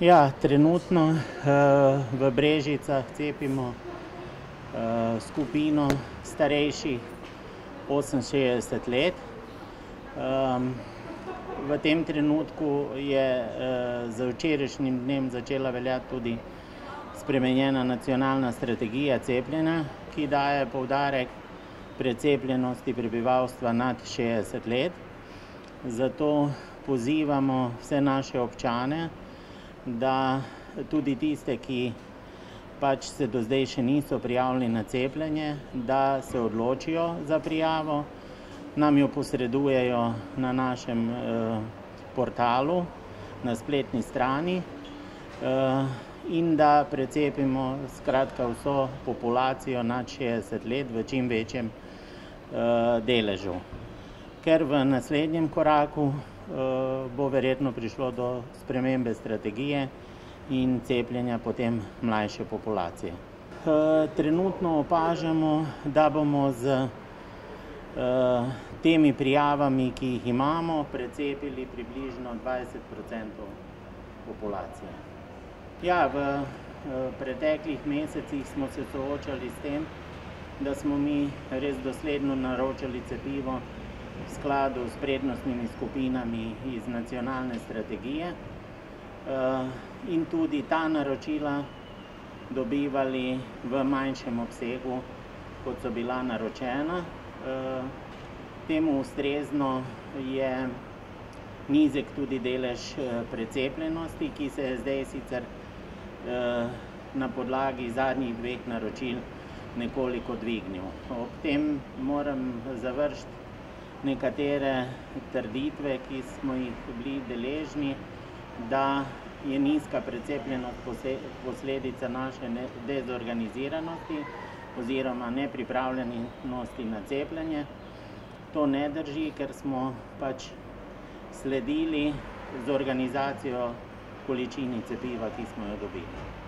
Ja, trenutno uh, v Brežicah cepimo uh, skupino starejših 68 let. Um, v tem trenutku je uh, za včerajšnjim dnem začela veljati tudi spremenjena nacionalna strategija cepljenja, ki daje povdarek precepljenosti prebivalstva nad 60 let. Zato pozivamo vse naše občane, da tudi tiste, ki pač se do zdaj še niso prijavili na cepljenje, da se odločijo za prijavo, nam jo posredujejo na našem eh, portalu, na spletni strani eh, in da precepimo skratka vso populacijo nad 60 let v čim večjem eh, deležu. Ker v naslednjem koraku bo verjetno prišlo do spremembe strategije in cepljenja potem mlajše populacije. Eh, trenutno opažamo, da bomo z eh, temi prijavami, ki jih imamo, precepili približno 20% populacije. Ja, v preteklih mesecih smo se soočali s tem, da smo mi res dosledno naročali cepivo v skladu s prednostnimi skupinami iz nacionalne strategije eh, in tudi ta naročila dobivali v manjšem obsegu, kot so bila naročena. Eh, temu ustrezno je nizek tudi delež eh, precepljenosti, ki se je zdaj sicer na podlagi zadnjih dveh naročil nekoliko dvignil. Ob tem moram završiti nekatere trditve, ki smo jih bili deležni, da je nizka precepljenost posledica naše dezorganiziranosti oziroma nepripravljenosti na cepljenje. To ne drži, ker smo pač sledili z organizacijo količini cepiva, ki smo jo dobili.